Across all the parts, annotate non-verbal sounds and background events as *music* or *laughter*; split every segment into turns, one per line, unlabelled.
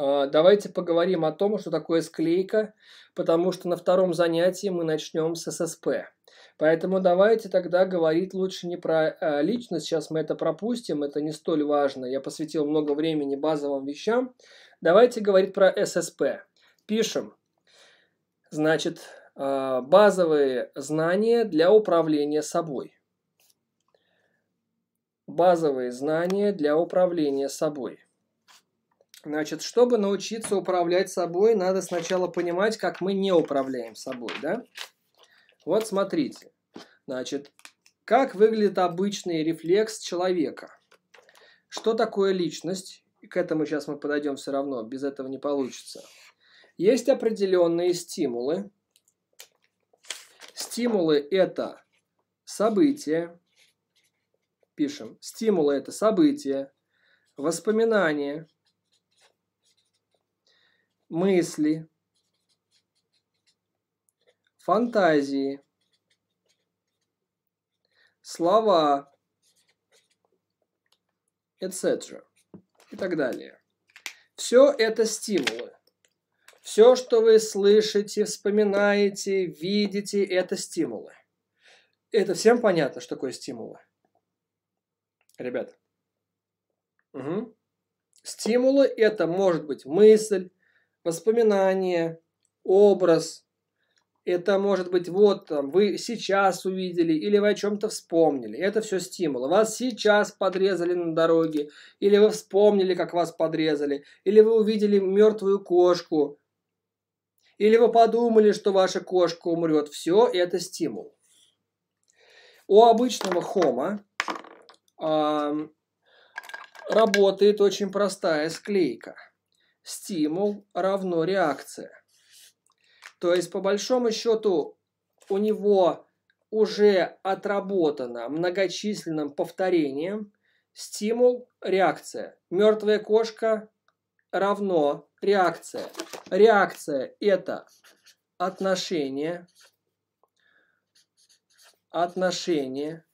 А, давайте поговорим о том, что такое склейка, потому что на втором занятии мы начнем с ССП. Поэтому давайте тогда говорить лучше не про э, личность, сейчас мы это пропустим, это не столь важно. Я посвятил много времени базовым вещам. Давайте говорить про ССП. Пишем. Значит, э, базовые знания для управления собой. Базовые знания для управления собой. Значит, чтобы научиться управлять собой, надо сначала понимать, как мы не управляем собой, да? Вот смотрите. Значит, как выглядит обычный рефлекс человека? Что такое личность? К этому сейчас мы подойдем все равно, без этого не получится. Есть определенные стимулы. Стимулы – это события. Пишем. Стимулы – это события, воспоминания – мысли, фантазии, слова, etc. и так далее. Все это стимулы. Все, что вы слышите, вспоминаете, видите, это стимулы. Это всем понятно, что такое стимулы? Ребята. Угу. Стимулы это может быть мысль, воспоминание, образ. Это может быть вот там, вы сейчас увидели или вы о чем-то вспомнили. Это все стимулы. Вас сейчас подрезали на дороге, или вы вспомнили, как вас подрезали, или вы увидели мертвую кошку, или вы подумали, что ваша кошка умрет. Все это стимул. У обычного хома э, работает очень простая склейка – стимул равно реакция. То есть, по большому счету, у него уже отработано многочисленным повторением стимул, реакция. Мертвая кошка равно реакция. Реакция – это отношение, отношение,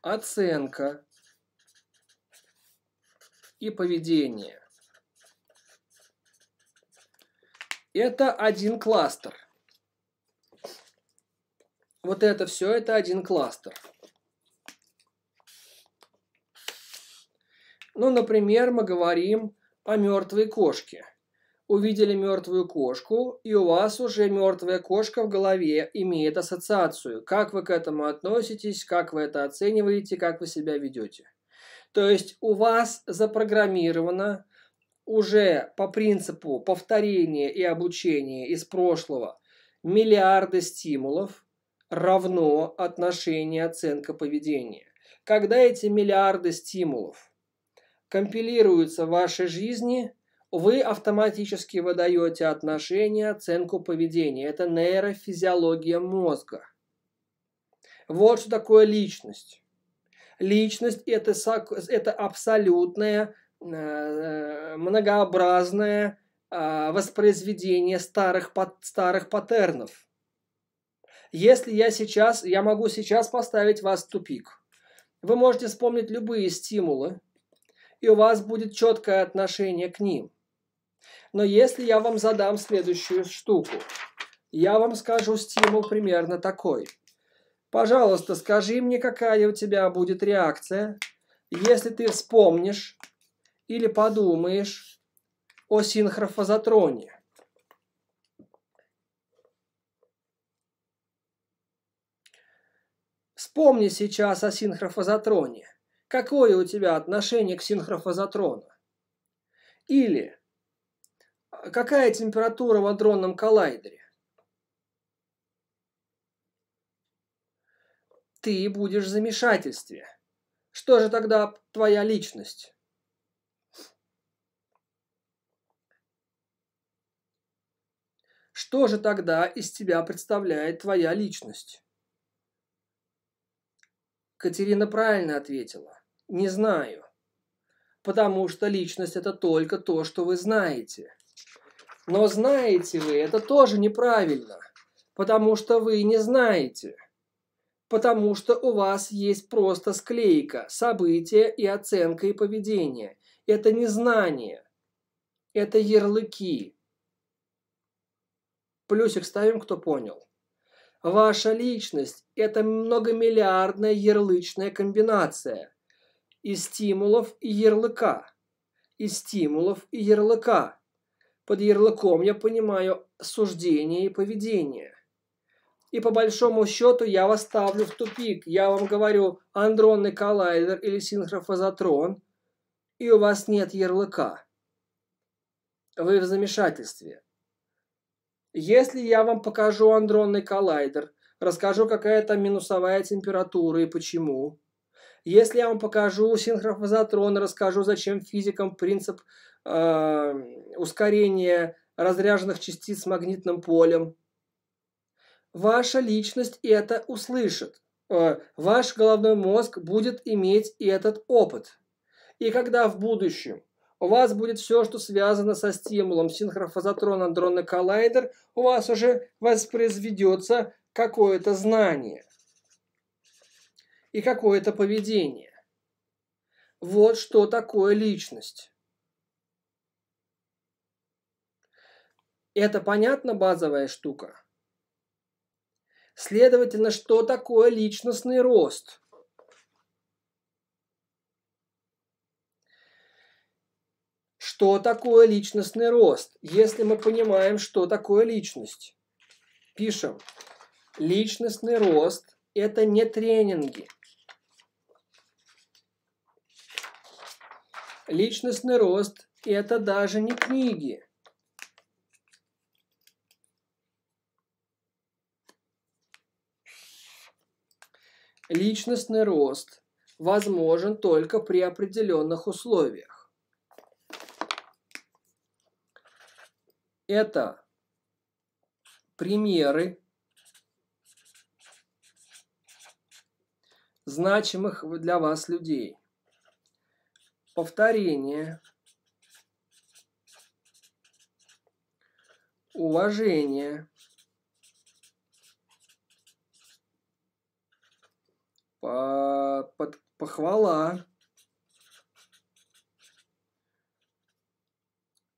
оценка и поведение. Это один кластер. Вот это все, это один кластер. Ну, например, мы говорим о мертвой кошке. Увидели мертвую кошку, и у вас уже мертвая кошка в голове имеет ассоциацию. Как вы к этому относитесь, как вы это оцениваете, как вы себя ведете. То есть у вас запрограммировано уже по принципу повторения и обучения из прошлого миллиарды стимулов равно отношение оценка поведения. Когда эти миллиарды стимулов компилируются в вашей жизни, вы автоматически выдаете отношение, оценку поведения. Это нейрофизиология мозга. Вот что такое личность. Личность это, это абсолютная многообразное а, воспроизведение старых, старых паттернов. Если я сейчас, я могу сейчас поставить вас в тупик. Вы можете вспомнить любые стимулы, и у вас будет четкое отношение к ним. Но если я вам задам следующую штуку, я вам скажу стимул примерно такой. Пожалуйста, скажи мне, какая у тебя будет реакция, если ты вспомнишь или подумаешь о синхрофазотроне. Вспомни сейчас о синхрофазотроне. Какое у тебя отношение к синхрофазотрону? Или какая температура в адронном коллайдере? Ты будешь в замешательстве. Что же тогда твоя личность? Что же тогда из тебя представляет твоя личность? Катерина правильно ответила. Не знаю. Потому что личность это только то, что вы знаете. Но знаете вы, это тоже неправильно. Потому что вы не знаете. Потому что у вас есть просто склейка, события и оценка и поведение. Это не знание. – это ярлыки. Плюсик ставим, кто понял. Ваша личность – это многомиллиардная ярлычная комбинация из стимулов и ярлыка. Из стимулов и ярлыка. Под ярлыком я понимаю суждение и поведение. И по большому счету я вас ставлю в тупик. Я вам говорю андронный коллайдер или синхрофазотрон, и у вас нет ярлыка. Вы в замешательстве. Если я вам покажу андронный коллайдер, расскажу, какая там минусовая температура и почему. Если я вам покажу синхрофазотрон, расскажу, зачем физикам принцип э, ускорения разряженных частиц с магнитным полем. Ваша личность это услышит. Э, ваш головной мозг будет иметь этот опыт. И когда в будущем у вас будет все, что связано со стимулом синхрофазотрон андронный коллайдер, у вас уже воспроизведется какое-то знание и какое-то поведение. Вот что такое личность. Это понятно базовая штука? Следовательно, что такое личностный рост? Что такое личностный рост? Если мы понимаем, что такое личность. Пишем. Личностный рост – это не тренинги. Личностный рост – это даже не книги. Личностный рост возможен только при определенных условиях. Это примеры значимых для вас людей. Повторение. Уважение. по, под, похвала,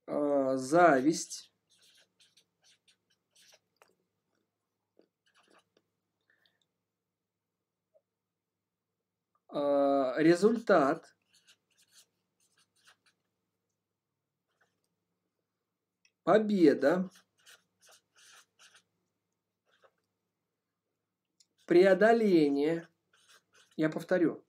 э, зависть, результат, победа, преодоление – я повторю.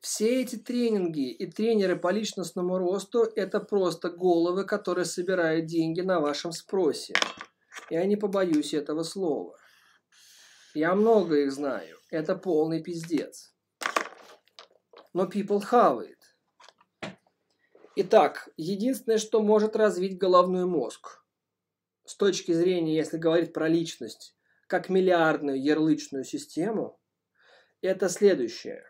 Все эти тренинги и тренеры по личностному росту – это просто головы, которые собирают деньги на вашем спросе. Я не побоюсь этого слова. Я много их знаю. Это полный пиздец. Но people it. Итак, единственное, что может развить головной мозг, с точки зрения, если говорить про личность, как миллиардную ярлычную систему, это следующее.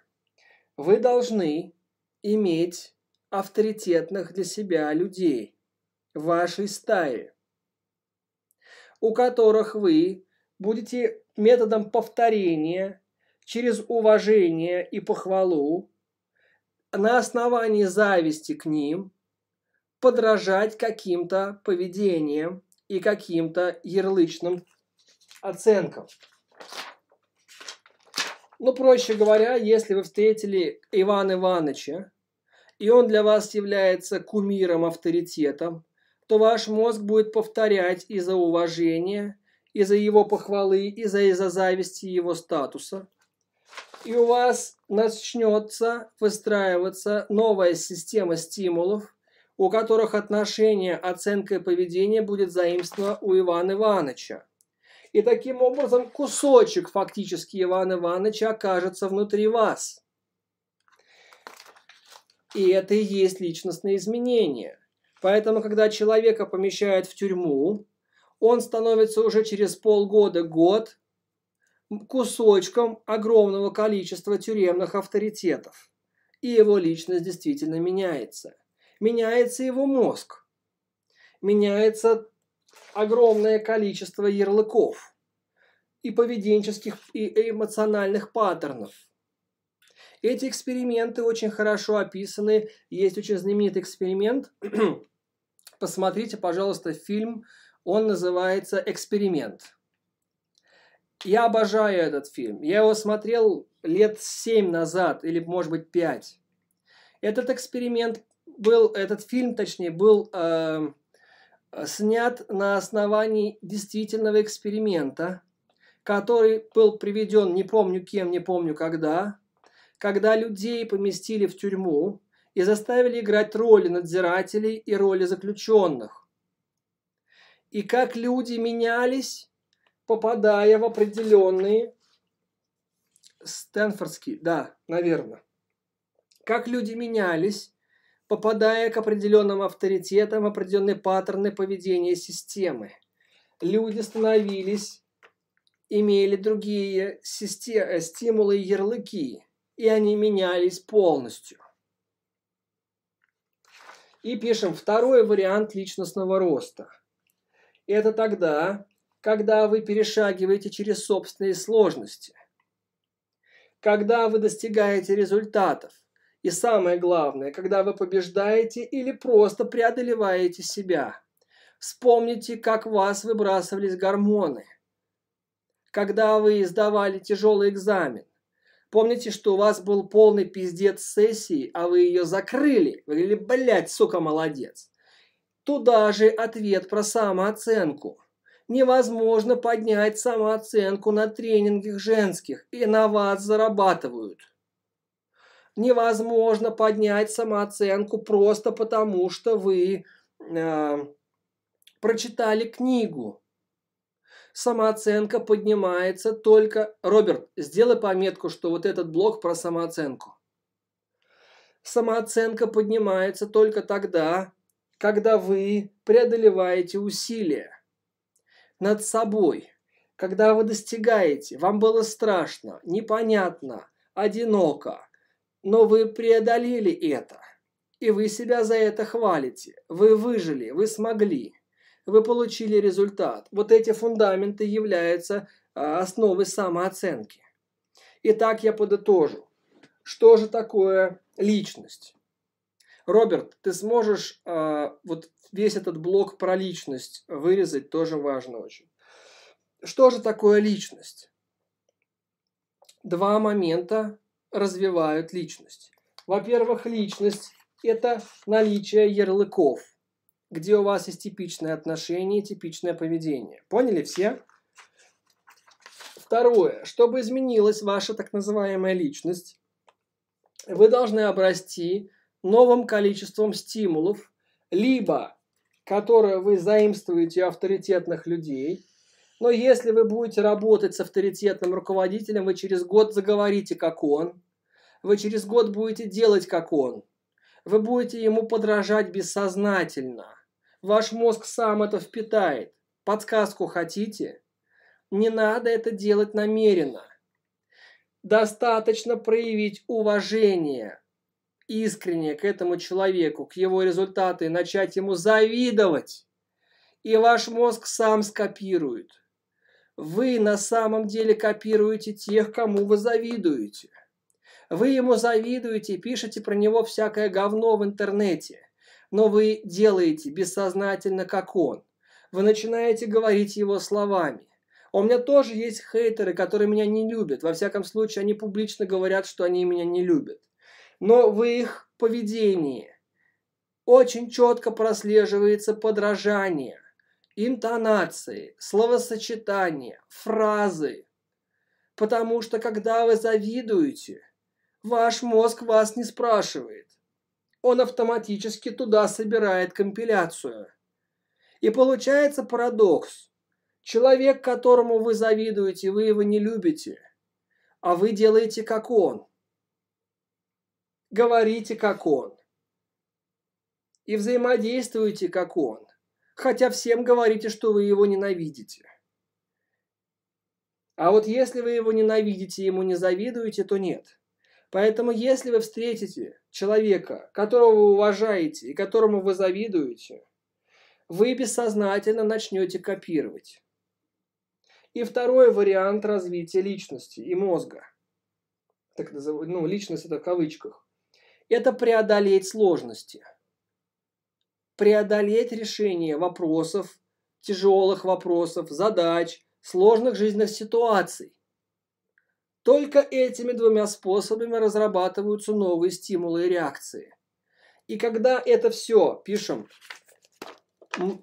Вы должны иметь авторитетных для себя людей вашей стае, у которых вы будете методом повторения через уважение и похвалу на основании зависти к ним подражать каким-то поведением и каким-то ярлычным оценкам. Ну, проще говоря, если вы встретили Ивана Ивановича, и он для вас является кумиром, авторитетом, то ваш мозг будет повторять из-за уважения, из-за его похвалы, из-за из зависти его статуса. И у вас начнется выстраиваться новая система стимулов, у которых отношение, оценка и поведение будет заимствовано у Ивана Ивановича. И таким образом кусочек фактически Ивана Ивановича окажется внутри вас. И это и есть личностные изменения. Поэтому, когда человека помещают в тюрьму, он становится уже через полгода-год кусочком огромного количества тюремных авторитетов. И его личность действительно меняется. Меняется его мозг. Меняется огромное количество ярлыков и поведенческих, и эмоциональных паттернов. Эти эксперименты очень хорошо описаны. Есть очень знаменитый эксперимент. *clears throat* Посмотрите, пожалуйста, фильм. Он называется «Эксперимент». Я обожаю этот фильм. Я его смотрел лет семь назад, или, может быть, пять. Этот эксперимент был, этот фильм, точнее, был э, снят на основании действительного эксперимента, который был приведен, не помню кем, не помню когда, когда людей поместили в тюрьму и заставили играть роли надзирателей и роли заключенных. И как люди менялись, попадая в определенные Стэнфордский, да, наверное. Как люди менялись, попадая к определенным авторитетам, определенные паттерны поведения системы. Люди становились, имели другие системы, стимулы и ярлыки, и они менялись полностью. И пишем второй вариант личностного роста. Это тогда, когда вы перешагиваете через собственные сложности когда вы достигаете результатов. И самое главное, когда вы побеждаете или просто преодолеваете себя. Вспомните, как вас выбрасывались гормоны. Когда вы сдавали тяжелый экзамен. Помните, что у вас был полный пиздец сессии, а вы ее закрыли. Вы говорили, блядь, сука, молодец. Туда же ответ про самооценку невозможно поднять самооценку на тренингах женских, и на вас зарабатывают. Невозможно поднять самооценку просто потому, что вы э, прочитали книгу. Самооценка поднимается только... Роберт, сделай пометку, что вот этот блок про самооценку. Самооценка поднимается только тогда, когда вы преодолеваете усилия над собой. Когда вы достигаете, вам было страшно, непонятно, одиноко, но вы преодолели это. И вы себя за это хвалите. Вы выжили, вы смогли. Вы получили результат. Вот эти фундаменты являются а, основой самооценки. Итак, я подытожу. Что же такое личность? Роберт, ты сможешь э, вот весь этот блок про личность вырезать, тоже важно очень. Что же такое личность? Два момента развивают личность. Во-первых, личность – это наличие ярлыков, где у вас есть типичное отношение, типичное поведение. Поняли все? Второе. Чтобы изменилась ваша так называемая личность, вы должны обрасти новым количеством стимулов, либо которые вы заимствуете у авторитетных людей. Но если вы будете работать с авторитетным руководителем, вы через год заговорите, как он. Вы через год будете делать, как он. Вы будете ему подражать бессознательно. Ваш мозг сам это впитает. Подсказку хотите? Не надо это делать намеренно. Достаточно проявить уважение, искренне к этому человеку, к его результату и начать ему завидовать. И ваш мозг сам скопирует. Вы на самом деле копируете тех, кому вы завидуете. Вы ему завидуете, пишете про него всякое говно в интернете. Но вы делаете бессознательно, как он. Вы начинаете говорить его словами. У меня тоже есть хейтеры, которые меня не любят. Во всяком случае, они публично говорят, что они меня не любят но в их поведении очень четко прослеживается подражание, интонации, словосочетания, фразы. Потому что когда вы завидуете, ваш мозг вас не спрашивает. Он автоматически туда собирает компиляцию. И получается парадокс. Человек, которому вы завидуете, вы его не любите, а вы делаете как он говорите как он. И взаимодействуйте как он. Хотя всем говорите, что вы его ненавидите. А вот если вы его ненавидите, ему не завидуете, то нет. Поэтому если вы встретите человека, которого вы уважаете и которому вы завидуете, вы бессознательно начнете копировать. И второй вариант развития личности и мозга – так ну, личность это в кавычках, это преодолеть сложности. Преодолеть решение вопросов, тяжелых вопросов, задач, сложных жизненных ситуаций. Только этими двумя способами разрабатываются новые стимулы и реакции. И когда это все, пишем,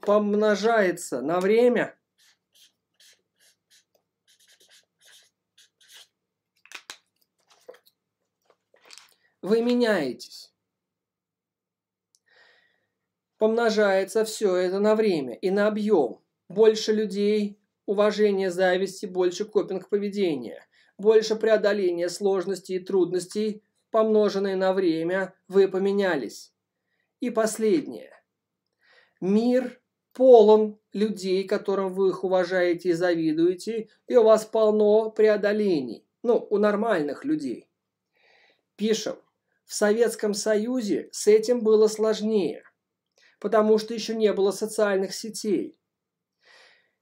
помножается на время, вы меняетесь. Помножается все это на время и на объем. Больше людей, уважение зависти, больше копинг поведения, больше преодоления сложностей и трудностей, помноженные на время, вы поменялись. И последнее. Мир полон людей, которым вы их уважаете и завидуете, и у вас полно преодолений. Ну, у нормальных людей. Пишем. В Советском Союзе с этим было сложнее, потому что еще не было социальных сетей.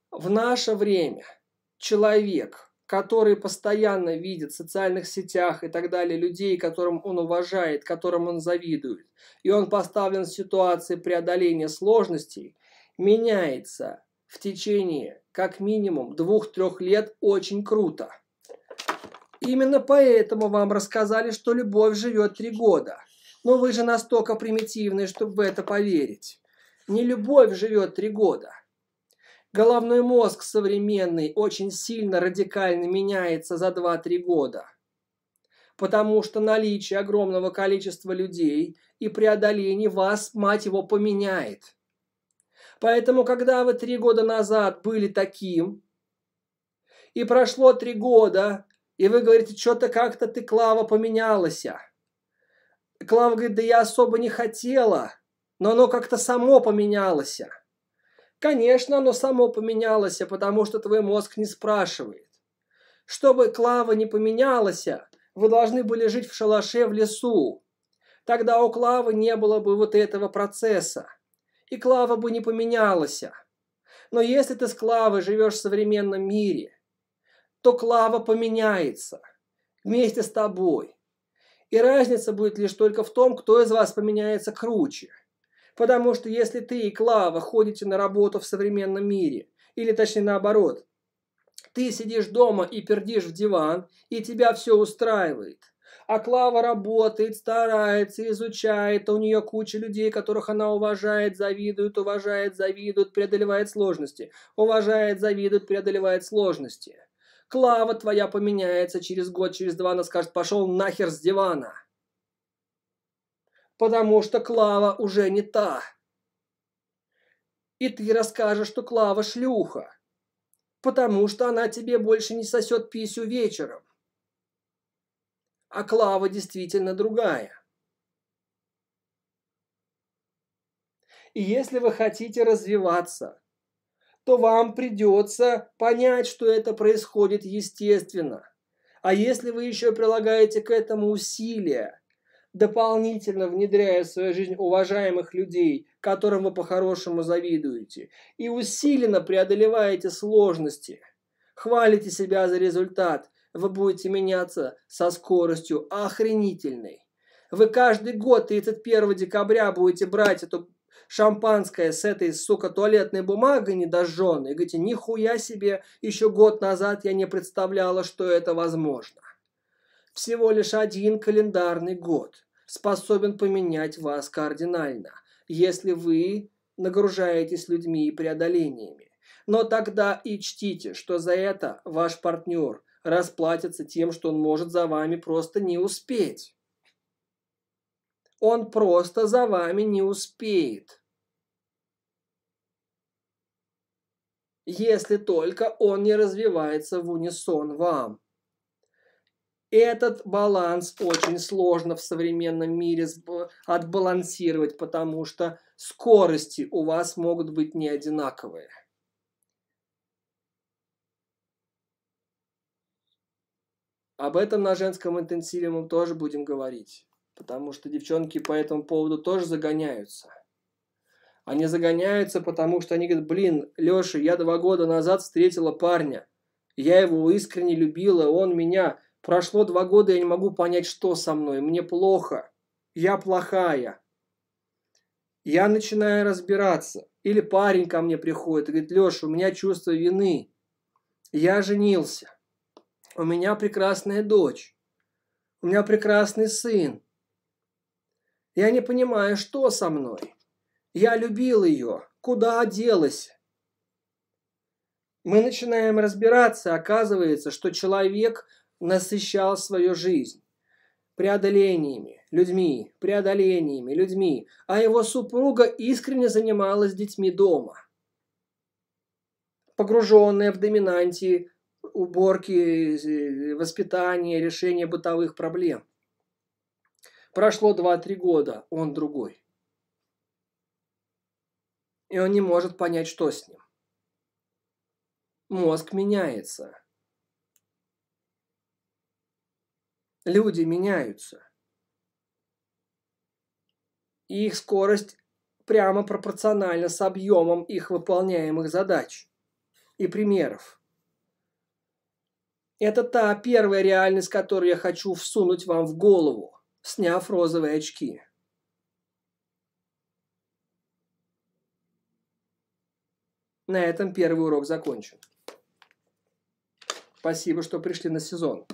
В наше время человек, который постоянно видит в социальных сетях и так далее людей, которым он уважает, которым он завидует, и он поставлен в ситуации преодоления сложностей, меняется в течение как минимум двух-трех лет очень круто. Именно поэтому вам рассказали, что любовь живет три года. Но вы же настолько примитивны, чтобы в это поверить. Не любовь живет три года. Головной мозг современный очень сильно радикально меняется за 2-3 года. Потому что наличие огромного количества людей и преодоление вас, мать его, поменяет. Поэтому, когда вы три года назад были таким, и прошло три года, и вы говорите, что-то как-то ты, Клава, поменялась. Клава говорит, да я особо не хотела, но оно как-то само поменялось. Конечно, оно само поменялось, потому что твой мозг не спрашивает. Чтобы Клава не поменялась, вы должны были жить в шалаше в лесу. Тогда у Клавы не было бы вот этого процесса. И Клава бы не поменялась. Но если ты с Клавой живешь в современном мире, то Клава поменяется вместе с тобой. И разница будет лишь только в том, кто из вас поменяется круче. Потому что если ты и Клава ходите на работу в современном мире, или точнее наоборот, ты сидишь дома и пердишь в диван, и тебя все устраивает. А Клава работает, старается, изучает, а у нее куча людей, которых она уважает, завидует, уважает, завидует, преодолевает сложности. Уважает, завидует, преодолевает сложности. Клава твоя поменяется через год, через два, она скажет, пошел нахер с дивана. Потому что Клава уже не та. И ты расскажешь, что Клава шлюха. Потому что она тебе больше не сосет писю вечером. А Клава действительно другая. И если вы хотите развиваться, то вам придется понять, что это происходит естественно. А если вы еще прилагаете к этому усилия, дополнительно внедряя в свою жизнь уважаемых людей, которым вы по-хорошему завидуете, и усиленно преодолеваете сложности, хвалите себя за результат, вы будете меняться со скоростью охренительной. Вы каждый год 31 декабря будете брать эту шампанское с этой, сука, туалетной бумагой недожженной. Говорите, нихуя себе, еще год назад я не представляла, что это возможно. Всего лишь один календарный год способен поменять вас кардинально, если вы нагружаетесь людьми и преодолениями. Но тогда и чтите, что за это ваш партнер расплатится тем, что он может за вами просто не успеть. Он просто за вами не успеет. Если только он не развивается в унисон вам. Этот баланс очень сложно в современном мире отбалансировать, потому что скорости у вас могут быть не одинаковые. Об этом на женском интенсиве мы тоже будем говорить. Потому что девчонки по этому поводу тоже загоняются. Они загоняются, потому что они говорят, блин, Леша, я два года назад встретила парня. Я его искренне любила, он меня Прошло два года, я не могу понять, что со мной. Мне плохо. Я плохая. Я начинаю разбираться. Или парень ко мне приходит и говорит, Леша, у меня чувство вины. Я женился. У меня прекрасная дочь. У меня прекрасный сын. Я не понимаю, что со мной. Я любил ее. Куда делась? Мы начинаем разбираться, оказывается, что человек насыщал свою жизнь преодолениями, людьми, преодолениями, людьми, а его супруга искренне занималась детьми дома. Погруженная в доминантии уборки, воспитания, решения бытовых проблем. Прошло 2-3 года, он другой. И он не может понять, что с ним. Мозг меняется. Люди меняются. И их скорость прямо пропорциональна с объемом их выполняемых задач и примеров. Это та первая реальность, которую я хочу всунуть вам в голову, сняв розовые очки. На этом первый урок закончен. Спасибо, что пришли на сезон.